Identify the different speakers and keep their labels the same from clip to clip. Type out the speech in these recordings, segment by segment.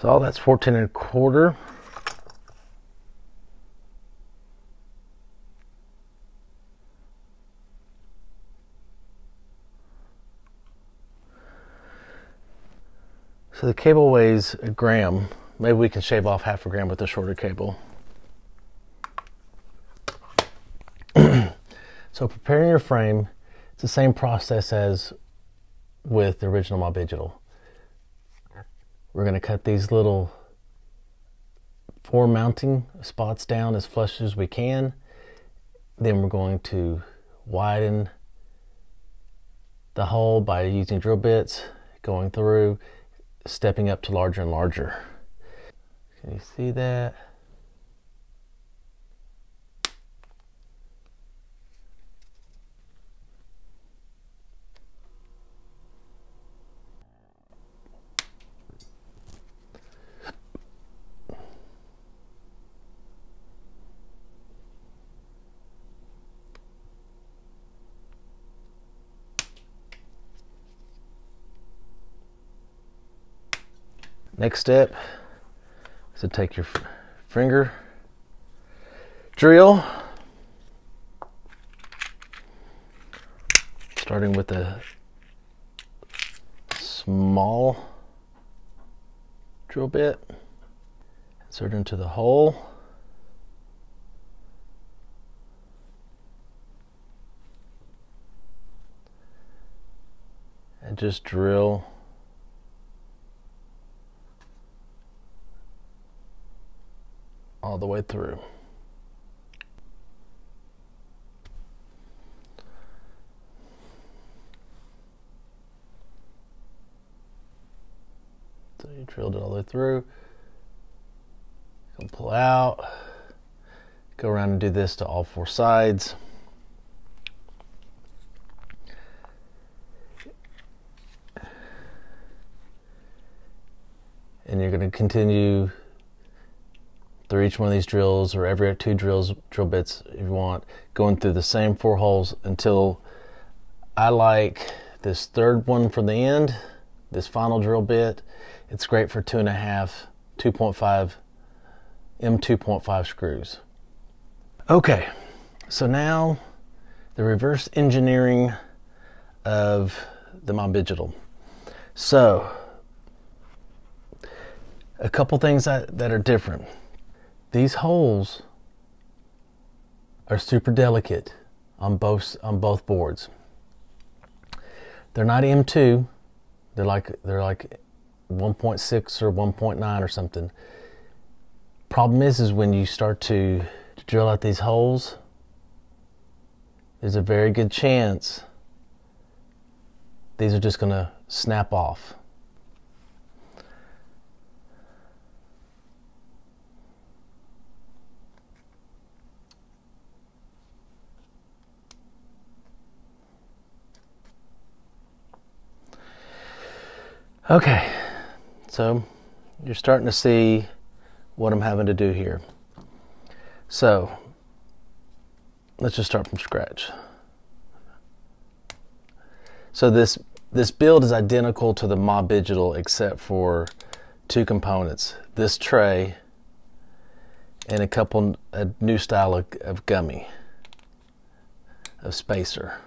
Speaker 1: So that's 14 and a quarter. So the cable weighs a gram. Maybe we can shave off half a gram with a shorter cable. so preparing your frame, it's the same process as with the original Mobigital. We're going to cut these little four mounting spots down as flush as we can. Then we're going to widen the hole by using drill bits, going through stepping up to larger and larger. Can you see that? Next step is to take your finger drill, starting with a small drill bit, insert into the hole. And just drill all the way through. So you drilled it all the way through. Go pull out. Go around and do this to all four sides. And you're going to continue through each one of these drills or every two drills drill bits if you want going through the same four holes until I like this third one from the end this final drill bit. It's great for two and a half 2.5 M2.5 screws. Okay so now the reverse engineering of the Mobigital so a couple things that, that are different these holes are super delicate on both on both boards. They're not M2. They're like they're like 1.6 or 1.9 or something. Problem is is when you start to, to drill out these holes, there's a very good chance these are just going to snap off. Okay, so you're starting to see what I'm having to do here. So let's just start from scratch. So this this build is identical to the Mobigital except for two components. This tray and a couple a new style of, of gummy of spacer.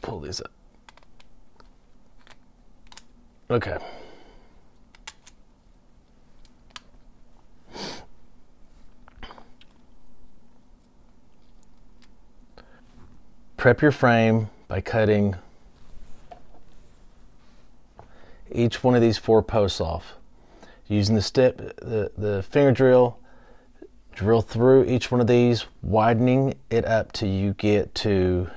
Speaker 1: Pull these up. Okay. Prep your frame by cutting each one of these four posts off. Using the step, the, the finger drill, drill through each one of these, widening it up till you get to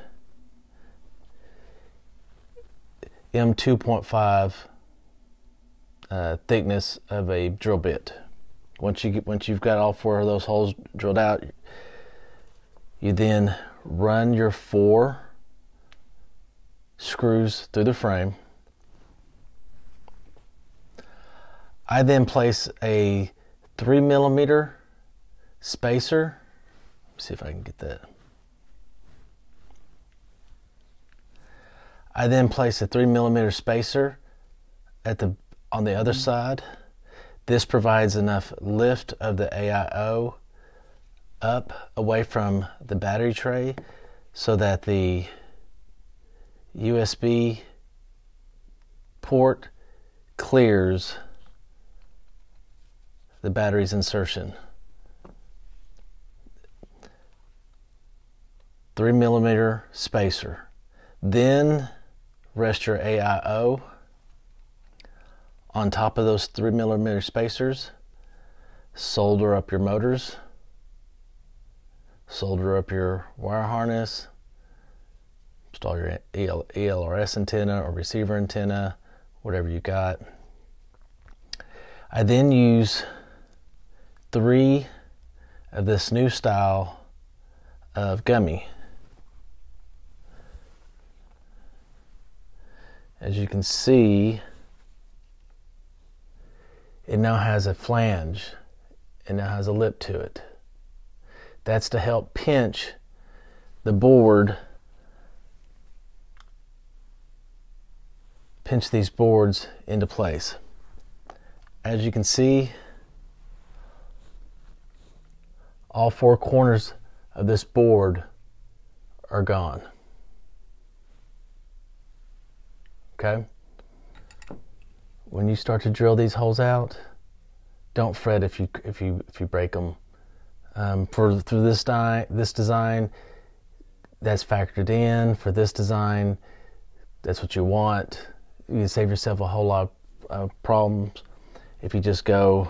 Speaker 1: M2.5 uh, thickness of a drill bit. Once you get, once you've got all four of those holes drilled out, you then run your four screws through the frame. I then place a three millimeter spacer. Let's see if I can get that. I then place a three millimeter spacer at the on the other mm. side. This provides enough lift of the AIO up away from the battery tray so that the USB port clears the battery's insertion. Three millimeter spacer. Then rest your AIO on top of those three millimeter spacers. Solder up your motors. Solder up your wire harness. Install your EL, ELRS antenna or receiver antenna, whatever you got. I then use three of this new style of gummy. As you can see, it now has a flange. It now has a lip to it. That's to help pinch the board, pinch these boards into place. As you can see, all four corners of this board are gone. Okay? When you start to drill these holes out, don't fret if you if you if you break them. Um, for through this die, this design, that's factored in. For this design, that's what you want. You can save yourself a whole lot of problems if you just go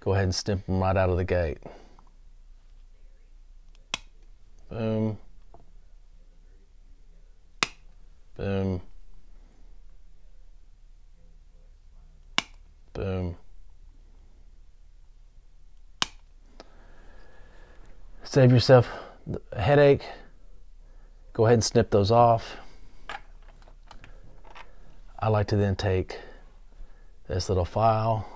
Speaker 1: go ahead and snip them right out of the gate. Boom. Boom. Boom. Save yourself a headache. Go ahead and snip those off. I like to then take this little file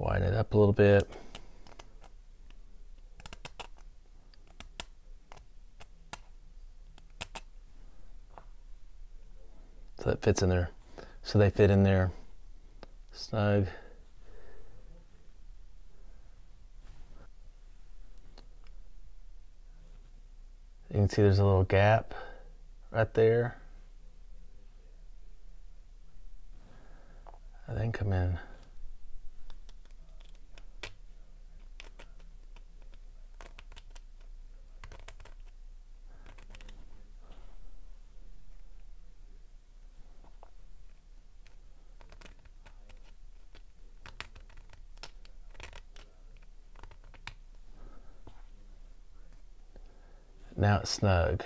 Speaker 1: widen it up a little bit. So that fits in there. So they fit in there snug. You can see there's a little gap right there. I then come in. Now it's snug.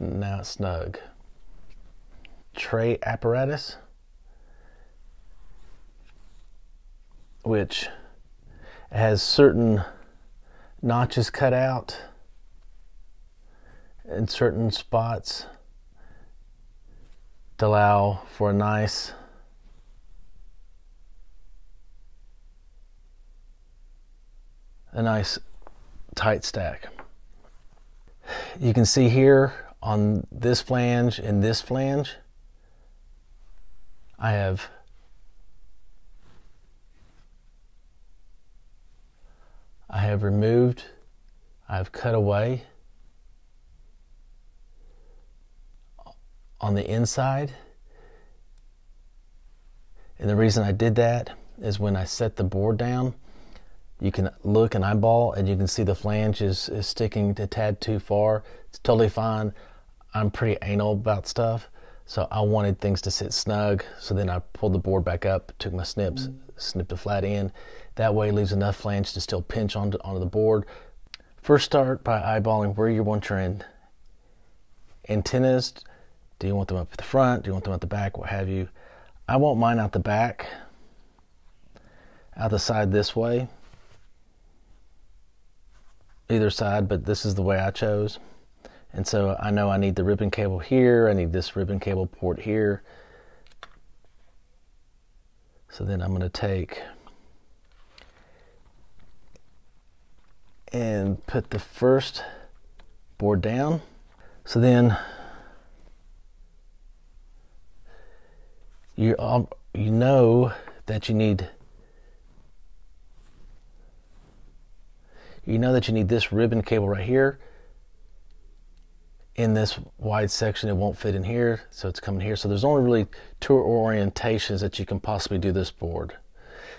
Speaker 1: Now it's snug. Tray apparatus, which has certain notches cut out in certain spots to allow for a nice a nice tight stack. You can see here on this flange and this flange I have I have removed I've cut away on the inside. And the reason I did that is when I set the board down, you can look and eyeball and you can see the flange is, is sticking a tad too far. It's totally fine. I'm pretty anal about stuff. So I wanted things to sit snug. So then I pulled the board back up, took my snips, mm-hmm. snipped the flat end. That way it leaves enough flange to still pinch onto, onto the board. First start by eyeballing where you want your end antennas. Do you want them up at the front? Do you want them at the back? What have you? I want mine out the back, out the side this way, either side, but this is the way I chose. And so I know I need the ribbon cable here, I need this ribbon cable port here. So then I'm going to take and put the first board down. So then you um, you know that you need you know that you need this ribbon cable right here in this wide section. It won't fit in here so it's coming here. So there's only really two orientations that you can possibly do this board.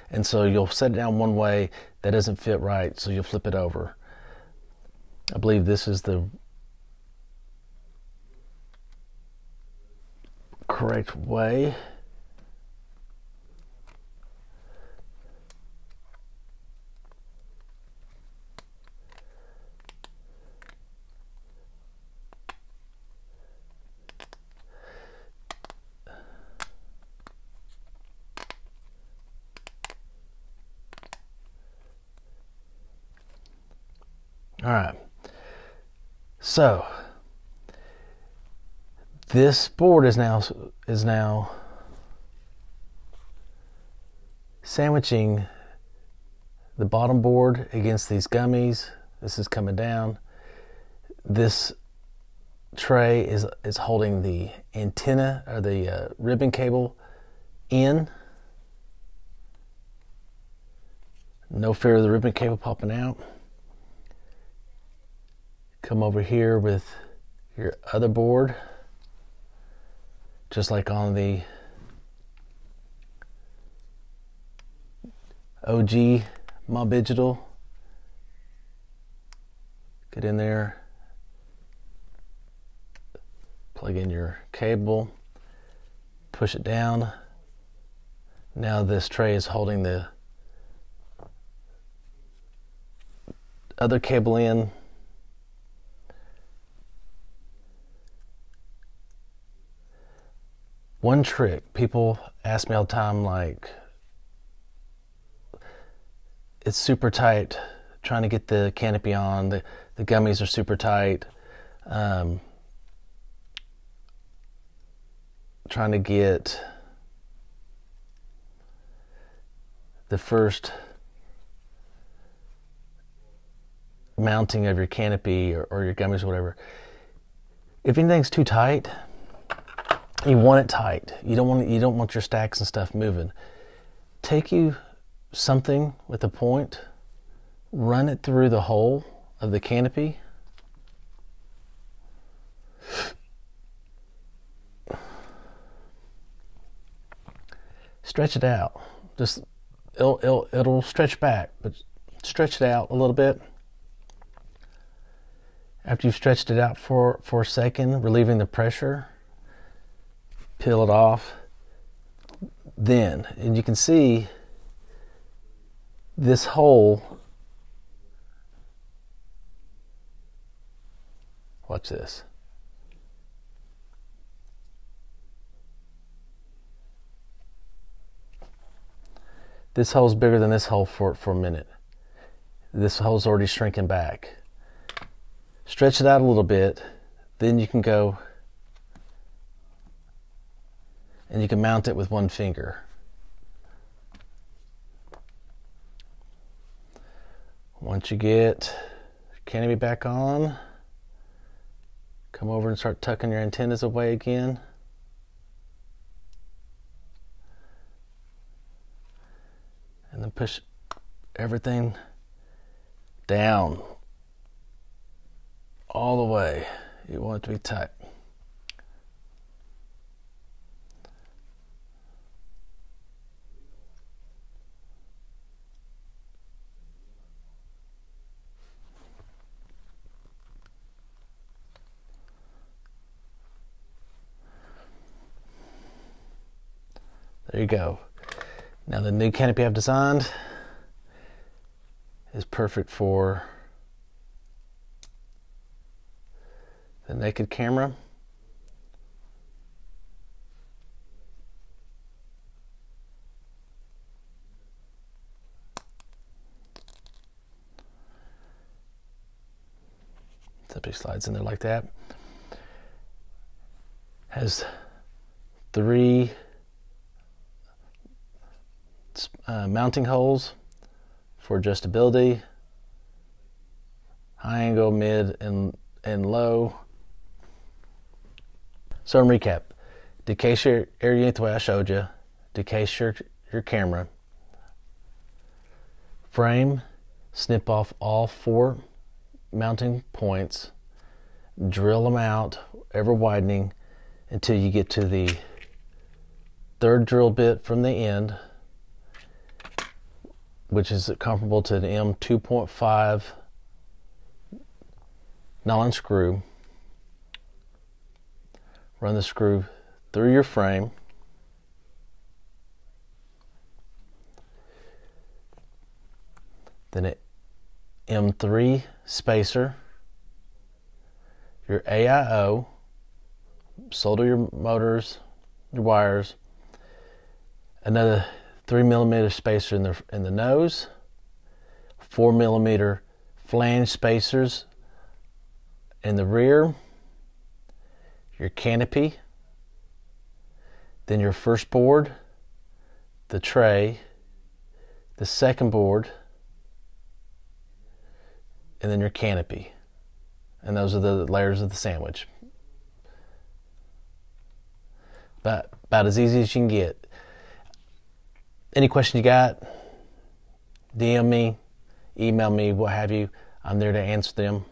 Speaker 1: And so you'll set it down one way that doesn't fit right so you'll flip it over. I believe this is the correct way All right. So this board is now is now sandwiching the bottom board against these gummies. This is coming down. This tray is is holding the antenna or the uh, ribbon cable in. No fear of the ribbon cable popping out come over here with your other board just like on the OG Mobigital get in there plug in your cable push it down. Now this tray is holding the other cable in one trick people ask me all the time like it's super tight trying to get the canopy on. The, the gummies are super tight. Um, trying to get the first mounting of your canopy or, or your gummies or whatever. If anything's too tight you want it tight. You don't want you don't want your stacks and stuff moving. Take you something with a point, run it through the hole of the canopy. Stretch it out. Just it'll, it'll, it'll stretch back, but stretch it out a little bit. After you've stretched it out for, for a second, relieving the pressure, peel it off then. And you can see this hole. Watch this. This hole's bigger than this hole for, for a minute. This hole's already shrinking back. Stretch it out a little bit. Then you can go and you can mount it with one finger. Once you get canopy back on, come over and start tucking your antennas away again. And then push everything down all the way. You want it to be tight. There you go. Now the new canopy I've designed is perfect for the naked camera. Simply slides in there like that. Has three uh, mounting holes for adjustability, high angle, mid, and, and low. So in recap, decase your air unit the way I showed you, decase your, your camera, frame, snip off all four mounting points, drill them out, ever widening until you get to the third drill bit from the end, which is comparable to an M2.5 nylon screw. Run the screw through your frame. Then an M3 spacer, your AIO, solder your motors, your wires, another three millimeter spacer in the in the nose, four millimeter flange spacers in the rear, your canopy, then your first board, the tray, the second board, and then your canopy. And those are the layers of the sandwich. But about as easy as you can get. Any question you got, DM me, email me, what have you. I'm there to answer them.